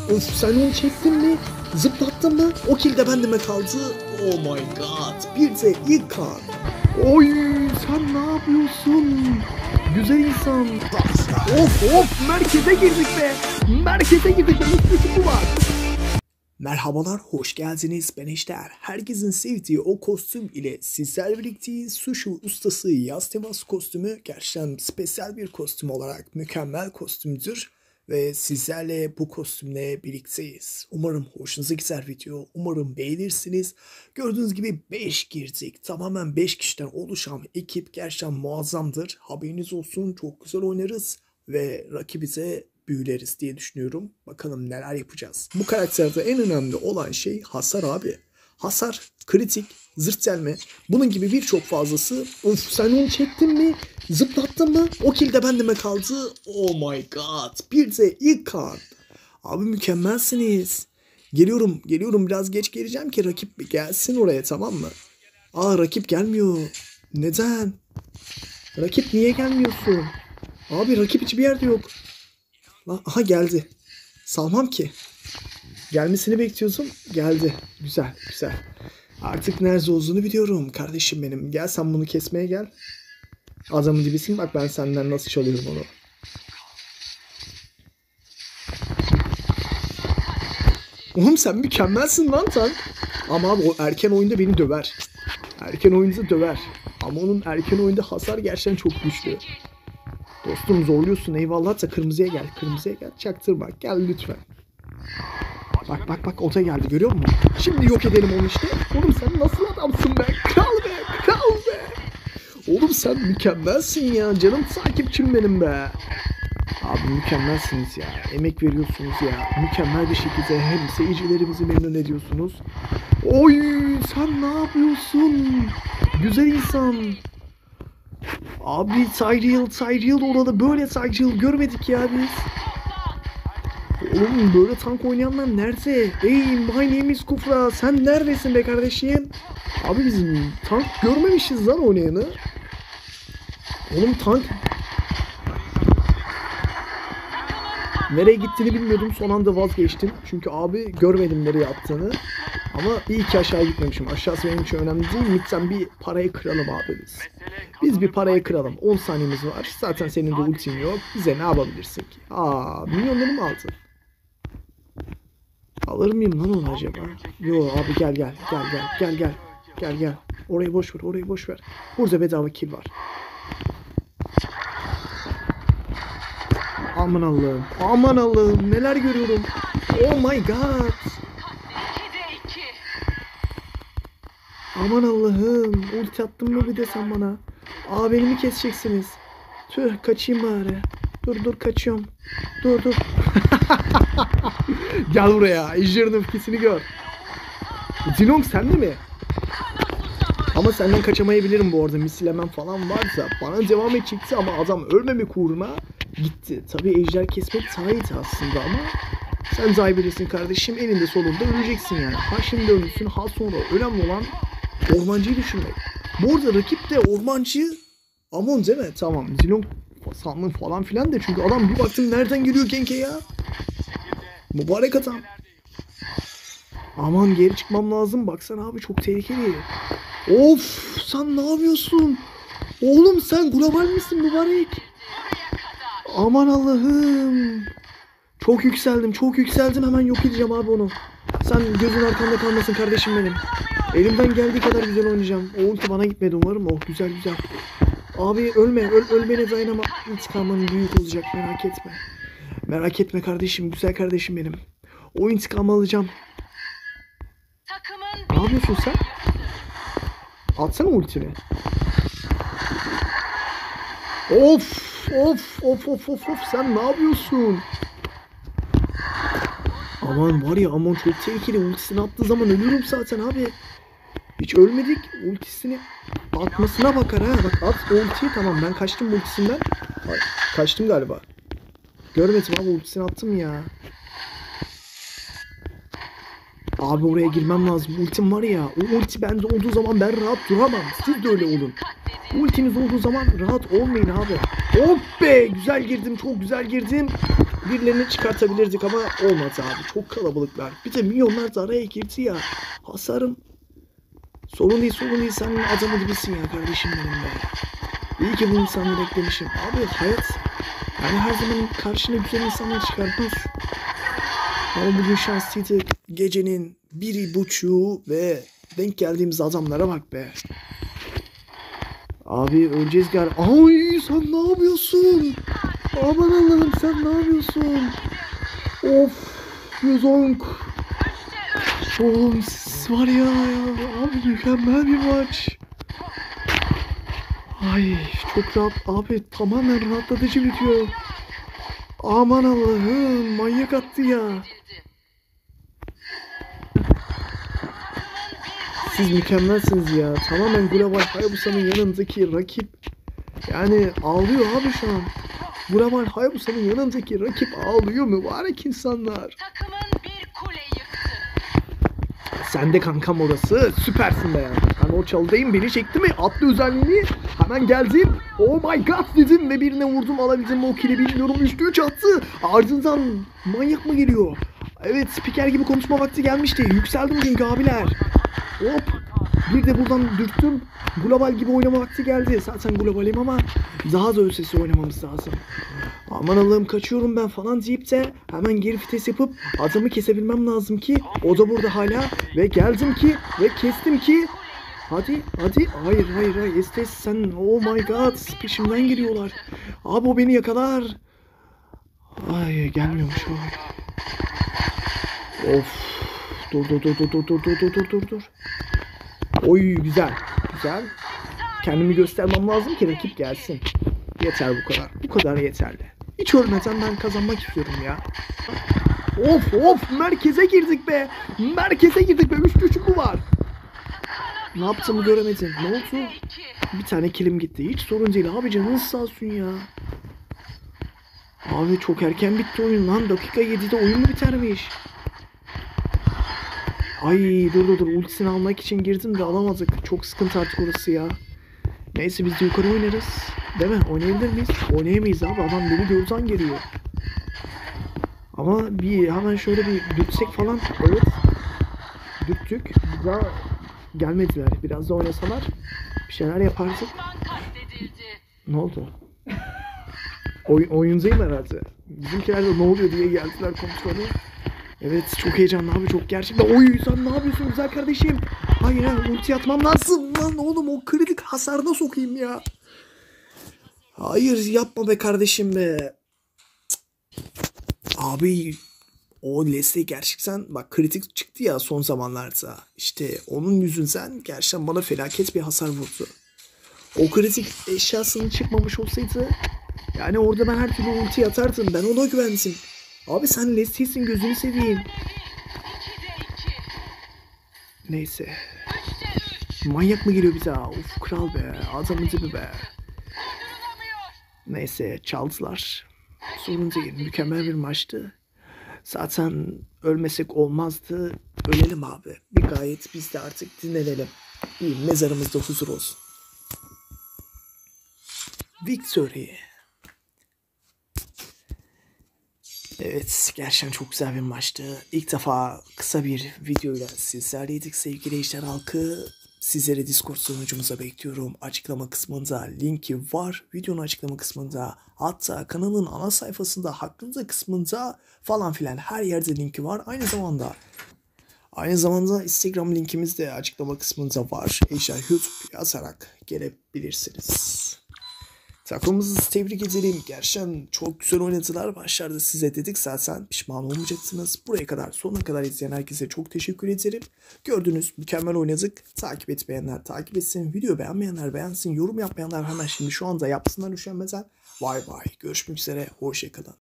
Of sen onu çektin mi? Zıplattın mı? O kill de bendime kaldı. Oh my god. Bir de ilk kan. Oy sen ne yapıyorsun? Güzel insan. Of of merkeze girdik be. Merkeze girdik be. Mutluluk bu var. Merhabalar, hoş geldiniz. Ben Ejder. Herkesin sevdiği o kostüm ile sizlerle birlikteyiz. Sushi ustası yaz temas kostümü gerçekten spesiyel bir kostüm olarak mükemmel kostümdür. Ve sizlerle bu kostümle birlikteyiz. Umarım hoşunuza gider video. Umarım beğenirsiniz. Gördüğünüz gibi 5 girdik. Tamamen 5 kişiden oluşan ekip gerçekten muazzamdır. Haberiniz olsun. Çok güzel oynarız. Ve rakibize büyüleriz diye düşünüyorum. Bakalım neler yapacağız. Bu karakterde en önemli olan şey hasar abi. Hasar, kritik, zırt delme. Bunun gibi birçok fazlası. Of sen onu çektin mi? Zıplattın mı? O kill de bendime kaldı. Oh my god. Bir de ilk kan. Abi mükemmelsiniz. Geliyorum, geliyorum. Biraz geç geleceğim ki rakip gelsin oraya tamam mı? Aa rakip gelmiyor. Neden? Rakip niye gelmiyorsun? Abi rakip hiçbir yerde yok. Lan aha geldi. Salmam ki. Gelmesini bekliyordum. Geldi. Güzel güzel. Artık nerede olduğunu biliyorum kardeşim benim. Gel sen bunu kesmeye gel. Adamın dibisin bak ben senden nasıl çalıyorum onu. Oğlum sen mükemmelsin lan tank. Ama abi o erken oyunda beni döver. Erken oyunda döver. Ama onun erken oyunda hasar gerçekten çok güçlü. Dostum zorluyorsun eyvallah da kırmızıya gel. Kırmızıya gel. Çaktırma. Gel lütfen. Bak bak bak ota geldi görüyor musun? Şimdi yok edelim onu işte. Oğlum sen nasıl adamsın be? Kral be. Kral be. Oğlum sen mükemmelsin ya. Canım takipçim benim be. Abi mükemmelsiniz ya. Emek veriyorsunuz ya. Mükemmel bir şekilde hem seyircilerimizi memnun ediyorsunuz. Oy sen ne yapıyorsun? Güzel insan. Abi Tyreal, Tyreal orada böyle Tyreal görmedik ya biz. Oğlum böyle tank oynayanlar nerede? Ey my name is Kufra sen neredesin be kardeşim? Abi biz tank görmemişiz lan oynayanı. Oğlum tank Nereye gittiğini bilmiyordum. Son anda vazgeçtim. Çünkü abi görmedim nereye attığını. Ama iyi ki aşağı gitmemişim. Aşağısı benim için önemli değil. Midden bir parayı kıralım abi biz. Biz bir parayı kıralım. 10 saniyemiz var. Zaten senin de ultin yok. Bize ne yapabilirsin ki? Aa, milyonları mı aldın? Alır mıyım lan onu acaba? Yo abi gel gel. Gel gel. Gel gel. Gel gel. Orayı boş ver. Orayı boş ver. Burada bedava kill var. Aman Allah'ım. Aman Allah'ım. Neler görüyorum. Oh my god. Aman Allah'ım. Ulti attın mı bir de sen bana. Aa beni mi keseceksiniz? Tüh kaçayım bari. Dur dur kaçıyorum. Dur dur. Gel buraya. Ejder'in öfkesini gör. Zilong sende mi? Ama senden kaçamayabilirim bu arada. Misilemem falan varsa. Bana devam edecekti ama adam ölmemek uğruna gitti. Tabi ejder kesmek sahiydi aslında ama sen bilirsin kardeşim. Elinde solunda öleceksin yani. Ha şimdi ölürsün ha sonra. Önemli olan ormancıyı düşünmek. Bu arada rakip de ormancı Amon değil mi? Tamam. Zilong sandım falan filan da çünkü adam bir baktım nereden geliyor Genke ya. Mübarek adam. Aman geri çıkmam lazım. Baksana abi çok tehlikeli. Of sen ne yapıyorsun? Oğlum sen global misin mübarek? Aman Allah'ım. Çok yükseldim çok yükseldim hemen yok edeceğim abi onu. Sen gözün arkanda kalmasın kardeşim benim. Elimden geldiği kadar güzel oynayacağım. O ulti bana gitmedi umarım. Oh güzel güzel. Abi ölme öl, ölmene dayanama. İntikamın büyük olacak merak etme. Merak etme kardeşim güzel kardeşim benim. O intikamı alacağım. Ne yapıyorsun sen? Atsana ultini. Of of of of of of sen ne yapıyorsun? Aman var ya aman çok tehlikeli ultisini attığı zaman ölüyorum zaten abi. Hiç ölmedik ultisini atmasına bakar ha. Bak at ultiyi tamam ben kaçtım ultisinden. Kaçtım galiba. Görmedim abi ultisini attım ya. Abi oraya girmem lazım. Ultim var ya. O ulti bende olduğu zaman ben rahat duramam. Siz de öyle olun. Ultiniz olduğu zaman rahat olmayın abi. Hop be! Güzel girdim. Çok güzel girdim. birilerini çıkartabilirdik ama olmadı abi. Çok kalabalıklar. Bir de milyonlar da araya girdi ya. Hasarım. Sorun değil sorun değil. Sen adamı gibisin ya kardeşim benim be. İyi ki bu insanları eklemişim. Abi hayat yani her zaman karşına güzel insanlar çıkartmaz. Ama bugün şanslıydık. Gecenin biri buçuğu ve denk geldiğimiz adamlara bak be. Abi öleceğiz gal. Ay sen ne yapıyorsun? Aman Allah'ım sen ne yapıyorsun? Of. Yozonk. Oğlum siz var ya, ya. Abi mükemmel bir maç. Ay çok rahat. Abi tamamen rahatlatıcı bitiyor. Aman Allah'ım manyak attı ya. Siz mükemmelsiniz ya. Tamamen Global Hayabusa'nın yanındaki rakip yani ağlıyor abi şu an. Global Hayabusa'nın yanındaki rakip ağlıyor mübarek insanlar. Yıktı. Sen de kankam orası. Süpersin be ya. Ben o çalıdayım beni çekti mi? Atlı özelliğini hemen geldim. Oh my god dedim ve birine vurdum alabildim mi o kili bilmiyorum. Üçlü üç attı. Ardından manyak mı geliyor? Evet spiker gibi konuşma vakti gelmişti. Yükseldim çünkü abiler. Hop. Bir de buradan dürttüm. Global gibi oynama vakti geldi. Zaten globalim ama daha da ötesi oynamamız lazım. Aman Allah'ım kaçıyorum ben falan deyip de hemen geri vites yapıp adamı kesebilmem lazım ki. O da burada hala ve geldim ki ve kestim ki. Hadi hadi. Hayır hayır hayır. Estes sen oh my god peşimden geliyorlar. Abi o beni yakalar. Ay gelmiyormuş o Of. Dur dur dur dur dur dur dur dur dur dur. Oy güzel güzel. Kendimi göstermem lazım ki rakip gelsin. Yeter bu kadar bu kadar yeterli Hiç ölmeden ben kazanmak istiyorum ya Of of merkeze girdik be Merkeze girdik be 3 3 bu var ne yaptığımı göremedim. Ne oldu? Bir tane kilim gitti. Hiç sorun değil abi canınız sağ olsun ya. Abi çok erken bitti oyun lan. Dakika 7'de oyun mu bitermiş? Ay dur dur dur ultisini almak için girdim de alamadık. Çok sıkıntı artık orası ya. Neyse biz de yukarı oynarız. Değil mi? Oynayabilir miyiz? Oynayamayız abi. Adam beni gözden geliyor. Ama bir hemen şöyle bir dürtsek falan. Evet. Dürttük. Daha gelmediler. Biraz da oynasalar bir şeyler yapardık. Ne oldu? Oy, oyundayım herhalde. Bizimkiler de ne oluyor diye geldiler kontrolü. Evet çok heyecanlı abi çok gerçekten. Oy sen ne yapıyorsun güzel kardeşim? Hayır ha ulti atmam lazım lan oğlum o kritik hasarına sokayım ya. Hayır yapma be kardeşim be. Abi o Leslie gerçekten bak kritik çıktı ya son zamanlarda. İşte onun yüzünden gerçekten bana felaket bir hasar vurdu. O kritik eşyasının çıkmamış olsaydı yani orada ben her türlü ulti atardım. Ben ona güvendim. Abi sen Leslie'sin gözünü seveyim. Neyse. Manyak mı geliyor bize? Of kral be. Adamın tipi be. Neyse çaldılar. Sorun değil. Mükemmel bir maçtı. Zaten ölmesek olmazdı. Ölelim abi. Bir gayet biz de artık dinlenelim. İyi mezarımızda huzur olsun. Victory. Evet, gerçekten çok güzel bir maçtı. İlk defa kısa bir videoyla sizlerleydik sevgili ejder halkı. Sizleri Discord sunucumuza bekliyorum. Açıklama kısmında linki var. Videonun açıklama kısmında hatta kanalın ana sayfasında hakkınızda kısmında falan filan her yerde linki var. Aynı zamanda Aynı zamanda Instagram linkimiz de açıklama kısmında var. Ejder YouTube yazarak gelebilirsiniz. Takımımızı tebrik edelim. Gerçekten çok güzel oynadılar. Başlarda size dedik zaten pişman olmayacaksınız. Buraya kadar sonuna kadar izleyen herkese çok teşekkür ederim. Gördünüz mükemmel oynadık. Takip etmeyenler takip etsin. Video beğenmeyenler beğensin. Yorum yapmayanlar hemen şimdi şu anda yapsınlar üşenmeden. Vay vay. Görüşmek üzere. Hoşçakalın.